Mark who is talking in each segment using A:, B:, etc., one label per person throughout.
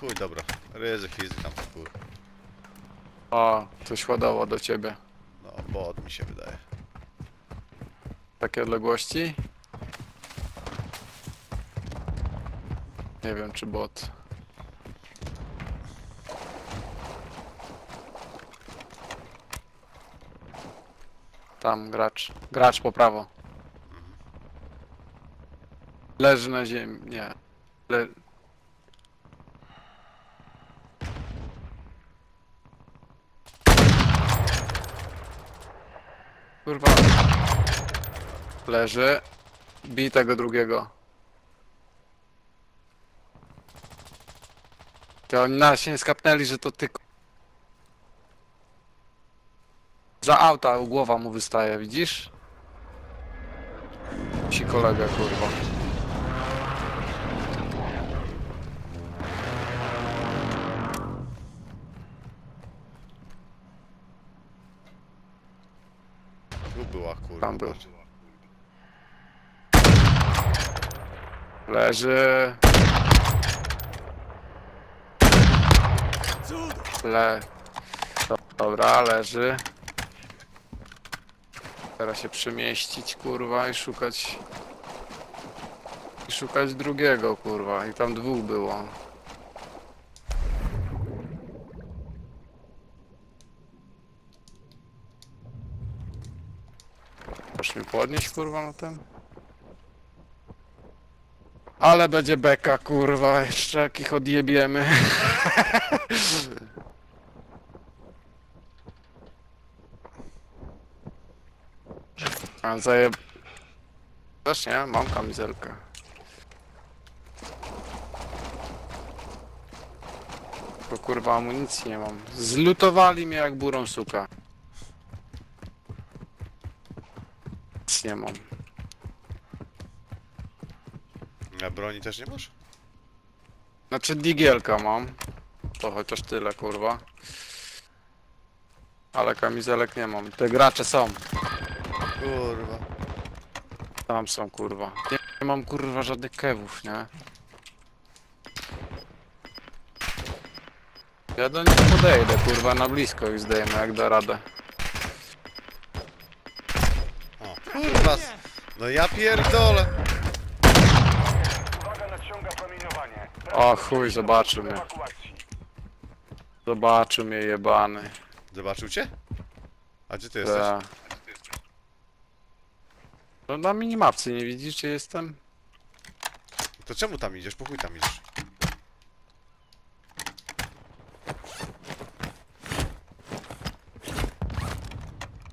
A: Chuj, dobra. Ryzyk, fizyk tam kur.
B: O, coś ładowo do ciebie.
A: No, bot mi się wydaje.
B: Takie odległości? Nie wiem, czy bot. Tam gracz. Gracz po prawo. Leży na ziemi. Nie. Le... Kurwa. Leży. Bij tego drugiego. To oni nas się nie skapnęli, że to ty. Za auta głowa mu wystaje, widzisz? Ci kolega, kurwa. Był. Leży. Le... Do- Dobra, leży. Teraz się przemieścić, kurwa, i szukać... I szukać drugiego, kurwa. I tam dwóch było. Mi podnieść, kurwa, na ten? Ale będzie beka, kurwa, jeszcze jakich odjebiemy. A zajeb... Też nie, mam kamizelkę. Bo kurwa amunicji nie mam. Zlutowali mnie jak burą suka. Nic nie mam.
A: A broni też nie masz?
B: Znaczy digielka mam. To chociaż tyle, kurwa. Ale kamizelek nie mam. Te gracze są.
A: Kurwa.
B: Tam są, kurwa. Nie, nie mam, kurwa, żadnych kewów, nie? Ja do nich podejdę, kurwa, na blisko ich zdejmę, jak da radę.
A: No ja pierdolę.
C: Uwaga, nadciąga promieniowanie.
B: O chuj, zobaczył mnie.
C: Ewakuacji.
B: Zobaczył mnie jebany.
A: Zobaczył cię? A gdzie ty jesteś?
B: Ta. No na minimapce nie widzisz, gdzie jestem?
A: To czemu tam idziesz? Po chuj tam idziesz?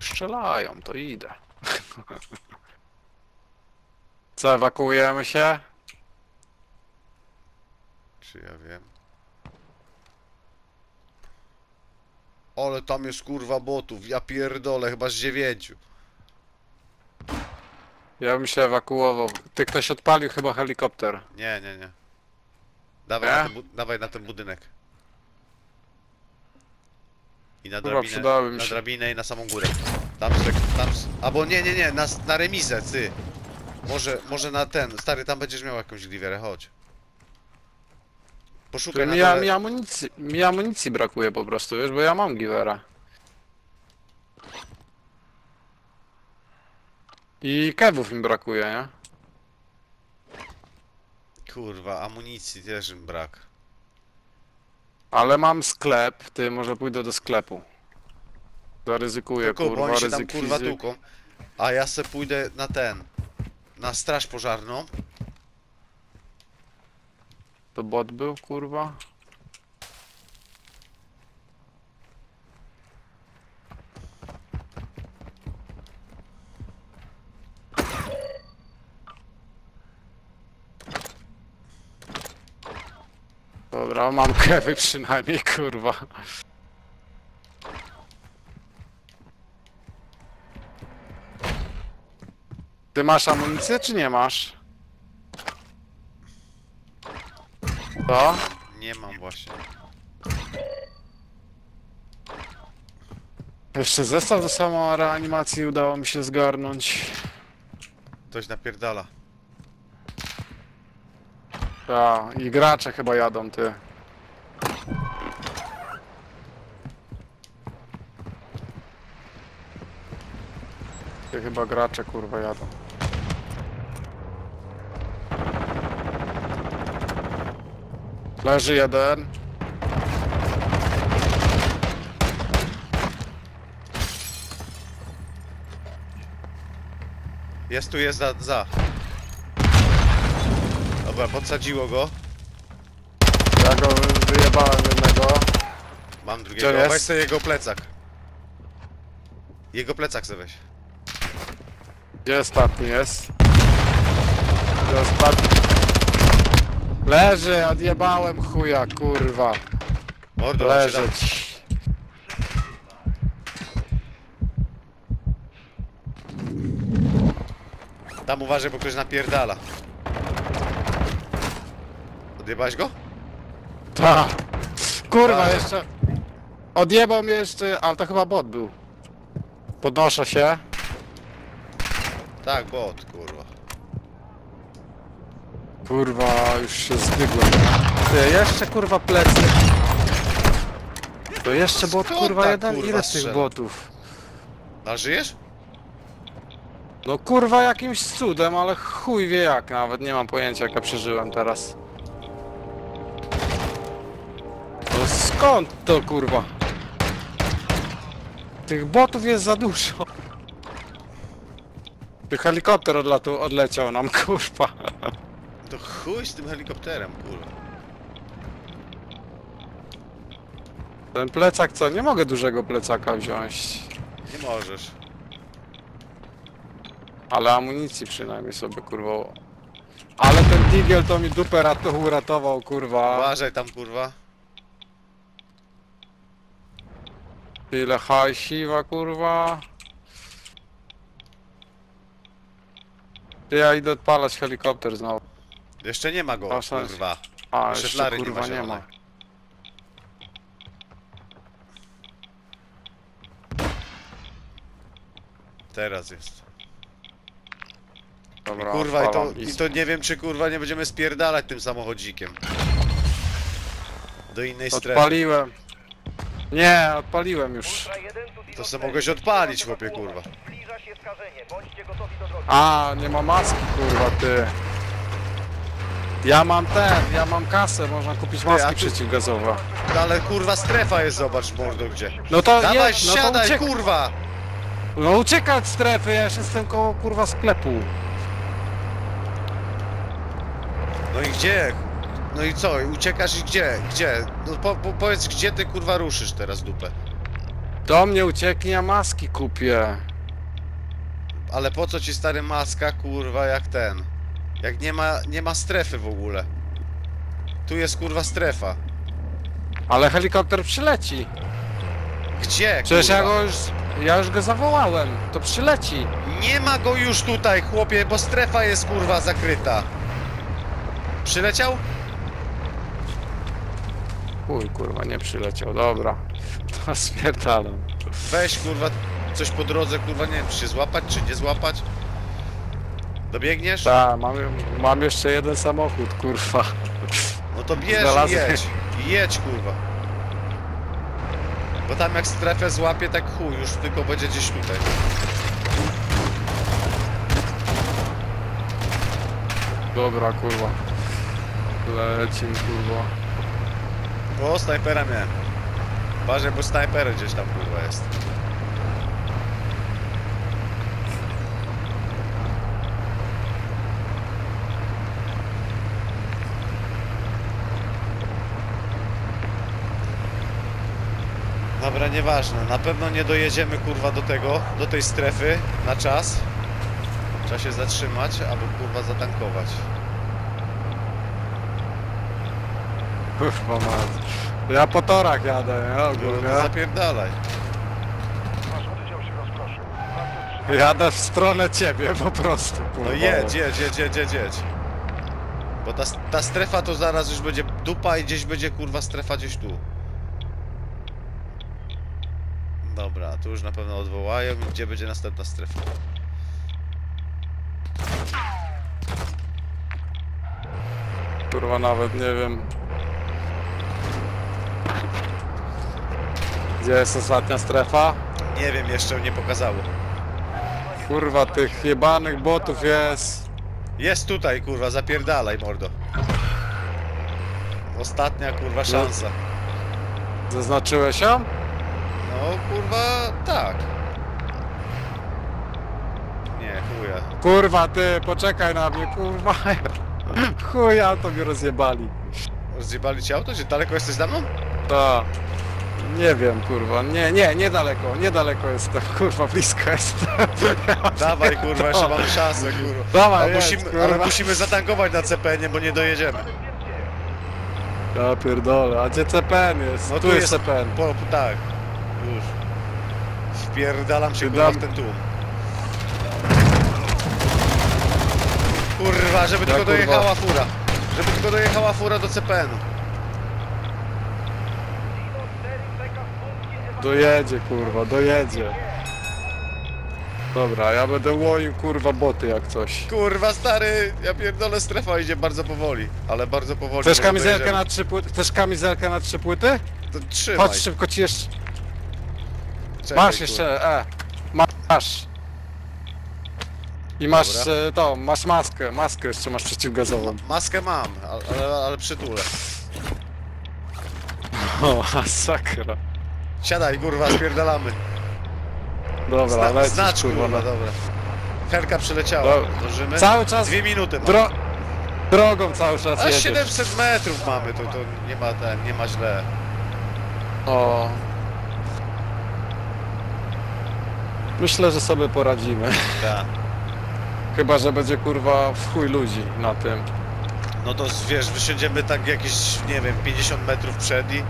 B: Strzelają, to idę. Co, ewakuujemy się?
A: Czy ja wiem? Ale tam jest kurwa botów, ja pierdolę, chyba z dziewięciu.
B: Ja bym się ewakuował. Ty ktoś odpalił chyba helikopter.
A: Nie, nie, nie. Dawaj,
B: Nie?
A: na ten, bu- dawaj na ten budynek. I na
B: Kurwa,
A: drabinę,
B: przydały mi
A: na
B: się.
A: drabinę i na samą górę. Tam, z- tam, z- albo nie, nie, nie, na, na remizę, ty. Może, może na ten, stary, tam będziesz miał jakąś gliwierę, chodź. Poszukaj na
B: Mi,
A: dole.
B: mi, amunicji, mi amunicji brakuje po prostu, wiesz, bo ja mam givera. I kewów mi brakuje, nie?
A: Kurwa, amunicji też im brak.
B: Ale mam sklep, ty może pójdę do sklepu. Zaryzykuję,
A: Tylko, bo
B: kurwa,
A: oni się tam
B: ryzyk
A: kurwa
B: fizyk.
A: tłuką. A ja se pójdę na ten. Na straż pożarną.
B: To bot był, kurwa? Dobra, mam kewy przynajmniej, kurwa. Ty masz amunicję, czy nie masz? To?
A: Nie mam właśnie.
B: Jeszcze zestaw do samo reanimacji udało mi się zgarnąć.
A: Ktoś napierdala.
B: Ta, i gracze chyba jadą, ty. Ty chyba gracze, kurwa, jadą. Leży jeden.
A: Jest tu, jest za, za. Dobra, podsadziło go.
B: Ja go wyjebałem jednego.
A: Mam drugiego.
B: Gdzie jest?
A: Weź sobie jego plecak. Jego plecak sobie weź.
B: Gdzie ostatni jest? Gdzie ostatni? Leży, odjebałem chuja, kurwa.
A: Mordo,
B: Leżeć.
A: Tam uważaj, bo ktoś napierdala. Odjebałeś go?
B: Ta. Kurwa,
A: Ale-
B: jeszcze. Odjebał mnie jeszcze, ale to chyba bot był. Podnoszę się.
A: Tak, bot, kurwa.
B: Już się zdygłem. Ty, jeszcze kurwa plecy. To jeszcze bot,
A: Skąd
B: kurwa, jeden?
A: kurwa,
B: Ile z tych
A: strzela?
B: botów?
A: A żyjesz?
B: No kurwa, jakimś cudem, ale chuj wie jak, nawet nie mam pojęcia jak ja przeżyłem teraz. No skąd to kurwa? Tych botów jest za dużo. Ty helikopter odlatu, odleciał nam, kurwa.
A: To chuj z tym helikopterem, kurwa.
B: Ten plecak co? Nie mogę dużego plecaka wziąć.
A: Nie możesz.
B: Ale amunicji przynajmniej sobie kurwa. Ale ten digiel to mi dupę ratu- uratował kurwa.
A: Uważaj tam, kurwa.
B: Tyle hajsiwa kurwa. Ja idę odpalać helikopter znowu.
A: Jeszcze nie ma go,
B: A,
A: kurwa.
B: A,
A: Jeszcze flary nie
B: kurwa
A: ma
B: nie ma.
A: Teraz jest.
B: Dobra,
A: Kurwa, i to, i to nie wiem, czy kurwa nie będziemy spierdalać tym samochodzikiem. Do innej strefy.
B: Odpaliłem. Nie, odpaliłem już.
A: To se mogłeś odpalić, chłopie, kurwa.
B: A, nie ma maski kurwa ty. Ja mam ten, ja mam kasę, można kupić
A: a
B: maski
A: tu-
B: przeciwgazowe.
A: No ale kurwa strefa jest, zobacz mordo gdzie.
B: No to
A: Dawaj,
B: jedź, no to
A: siadaj,
B: uciek...
A: kurwa!
B: No uciekać strefy, ja już jestem koło kurwa sklepu.
A: No i gdzie? No i co? Uciekasz i gdzie? Gdzie? No po, po, powiedz, gdzie ty kurwa ruszysz teraz dupę?
B: Do mnie ucieknie, a maski kupię.
A: Ale po co ci stary maska, kurwa, jak ten? Jak nie ma, nie ma strefy w ogóle. Tu jest kurwa strefa.
B: Ale helikopter przyleci.
A: Gdzie,
B: Przecież ja
A: kurwa?
B: go już, ja już go zawołałem. To przyleci.
A: Nie ma go już tutaj, chłopie, bo strefa jest kurwa zakryta. Przyleciał?
B: Uj, kurwa, nie przyleciał, dobra. To spierdalam.
A: Weź kurwa coś po drodze, kurwa, nie wiem, czy się złapać, czy nie złapać. Dobiegniesz?
B: Tak, mam, mam jeszcze jeden samochód, kurwa.
A: No to bierz
B: Znalazłem.
A: jedź. Jedź, kurwa. Bo tam jak strefę złapie, tak chuj, już tylko będzie gdzieś tutaj.
B: Dobra, kurwa. Lecim, kurwa.
A: O, snajpera miałem. Uważaj, bo snajper gdzieś tam, kurwa, jest. Dobra, nieważne. Na pewno nie dojedziemy, kurwa, do tego, do tej strefy na czas. Trzeba się zatrzymać, albo, kurwa, zatankować.
B: Kurwa, mać. Ja po torach jadę, nie?
A: No,
B: Ogólnie.
A: zapierdalaj.
C: Wasz oddział się rozproszył.
B: Jadę w stronę ciebie po prostu, kurwa.
A: No jedź, jedź, jedź, jedź, jedź, jedź. Bo ta, ta strefa to zaraz już będzie dupa i gdzieś będzie kurwa strefa gdzieś tu. Dobra, tu już na pewno odwołają i gdzie będzie następna strefa.
B: Kurwa, nawet nie wiem. Gdzie jest ostatnia strefa?
A: Nie wiem, jeszcze nie pokazało.
B: Kurwa, tych jebanych botów jest.
A: Jest tutaj, kurwa, zapierdalaj, mordo. Ostatnia, kurwa, szansa.
B: Zaznaczyłeś ją?
A: No, kurwa, tak. Nie, chuja.
B: Kurwa, ty, poczekaj na mnie, kurwa. Chuja, to mnie rozjebali.
A: Rozjebali ci auto? Czy daleko jesteś za mną?
B: Ta. Nie wiem, kurwa. Nie, nie, niedaleko, niedaleko jestem, kurwa, blisko jestem.
A: Dawaj, kurwa, jeszcze mamy szansę, kurwa.
B: Dawaj,
A: Ale
B: jedź,
A: musimy,
B: kurwa.
A: ale musimy zatankować na CPN, bo nie dojedziemy.
B: Ja pierdolę, a gdzie CPN jest?
A: No
B: tu, jest
A: jest-
B: CPN.
A: Po, tak. Już. Wpierdalam się, kurwa, w ten tłum. Kurwa, żeby tylko
B: kurwa.
A: dojechała fura. Żeby tylko dojechała fura do CPN-u.
B: Dojedzie, kurwa, dojedzie. Dobra, ja będę łoił, kurwa, boty jak coś.
A: Kurwa, stary, ja pierdolę, strefa idzie bardzo powoli. Ale bardzo powoli.
B: Chcesz kamizelkę
A: dojedziemy.
B: na trzy płyty? Chcesz kamizelkę na trzy płyty?
A: To trzymaj.
B: Chodź szybko ci jeszcze.
A: Czekaj,
B: Masz jeszcze, e. Masz. I masz
A: Dobra.
B: e, to, masz maskę, maskę jeszcze masz przeciwgazową.
A: Maskę mam, ale, ale, ale przytulę.
B: O, masakra.
A: Siadaj, kurwa, spierdalamy.
B: Dobra,
A: Zna,
B: lecisz,
A: znacz, kurwa,
B: no.
A: dobra. Helka przyleciała,
B: Dobra.
A: dążymy.
B: Cały czas
A: Dwie minuty mamy.
B: dro drogą cały czas
A: A
B: jedziesz.
A: 700 metrów mamy, to, to nie ma ten, nie ma źle.
B: O. Myślę, że sobie poradzimy.
A: Tak.
B: Chyba, że będzie kurwa w chuj ludzi na tym.
A: No to wiesz, wysiądziemy tak jakieś, nie wiem, 50 metrów przed i...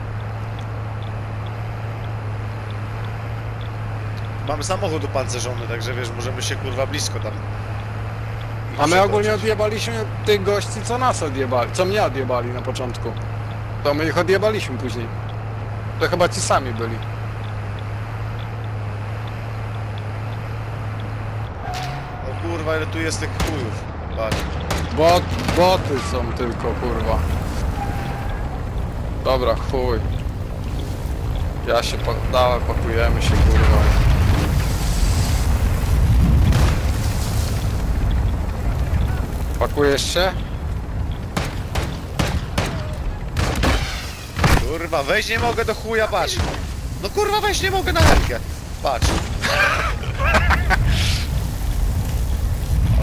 A: Mamy samochód upancerzony, także wiesz, możemy się kurwa blisko tam...
B: A my ogólnie odjebaliśmy tych gości, co nas odjebali, co mnie odjebali na początku. To my ich odjebaliśmy później. To chyba ci sami byli.
A: Ile tu jest tych chujów. Patrz.
B: Bot, boty są tylko, kurwa. Dobra, chuj. Ja się poddałem, pakujemy się, kurwa. Pakujesz się?
A: Kurwa, wejść nie mogę do chuja, patrz. No kurwa, wejść nie mogę na helkę. Patrz.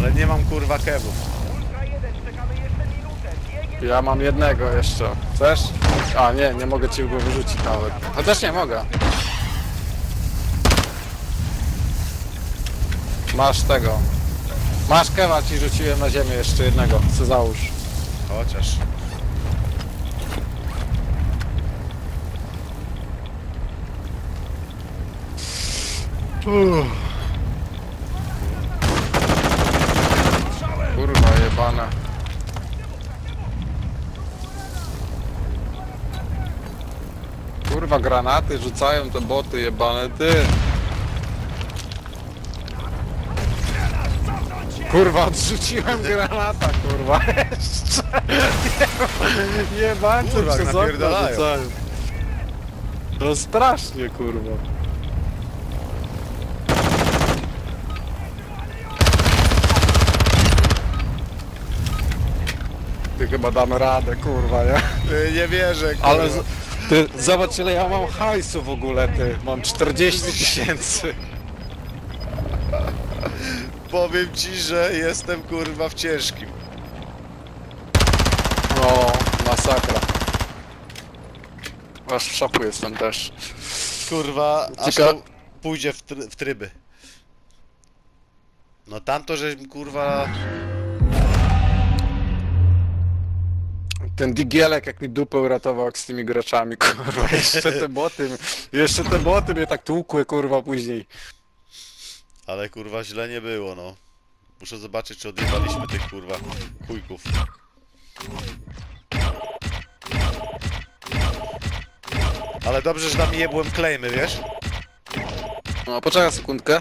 A: Ale nie mam kurwa kebów.
C: Ultra 1, czekamy jeszcze minutę. Biegiem
B: Ja mam jednego jeszcze. Chcesz? A nie, nie mogę ci go wyrzucić nawet. Chociaż nie mogę. Masz tego. Masz kewa ci rzuciłem na ziemię jeszcze jednego. Co załóż.
A: Chociaż.
B: Kurwa jebane. Kurwa granaty rzucają te boty jebane ty. Kurwa odrzuciłem granata kurwa jeszcze. Jebańcy
A: Kurwa,
B: przez okno
A: napierdalają.
B: rzucają. No strasznie kurwa. Ty chyba damy radę kurwa nie?
A: Ty, nie wierzę, kurwa.
B: Ale z, ty, zobacz ile ja mam hajsu w ogóle ty. Mam 40 tysięcy.
A: Powiem ci, że jestem kurwa w ciężkim.
B: No, masakra. Aż w szoku jestem też.
A: Kurwa, aż
B: Cieka-
A: to pójdzie w, try w tryby. No tamto, że kurwa...
B: Ten digielek jak mi dupę uratował jak z tymi graczami, kurwa. Jeszcze te boty, jeszcze te boty mnie tak tłukły, kurwa, później.
A: Ale kurwa źle nie było, no. Muszę zobaczyć, czy odjebaliśmy tych kurwa chujków. Ale dobrze, że tam jebłem klejmy, wiesz?
B: No, poczekaj sekundkę.